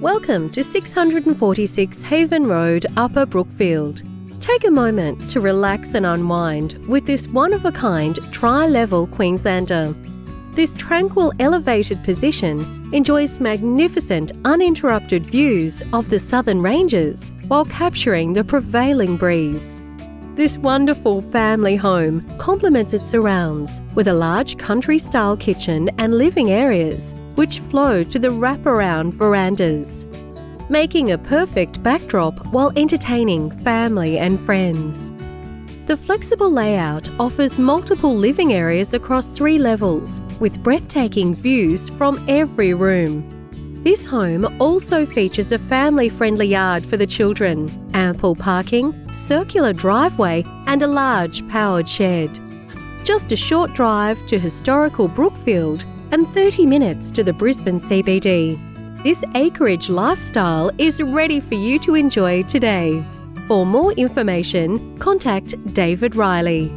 Welcome to 646 Haven Road, Upper Brookfield. Take a moment to relax and unwind with this one of a kind tri level Queenslander. This tranquil elevated position enjoys magnificent uninterrupted views of the southern ranges while capturing the prevailing breeze. This wonderful family home complements its surrounds with a large country style kitchen and living areas which flow to the wraparound verandas, making a perfect backdrop while entertaining family and friends. The flexible layout offers multiple living areas across three levels with breathtaking views from every room. This home also features a family friendly yard for the children, ample parking, circular driveway, and a large powered shed. Just a short drive to historical Brookfield and 30 minutes to the Brisbane CBD. This acreage lifestyle is ready for you to enjoy today. For more information, contact David Riley.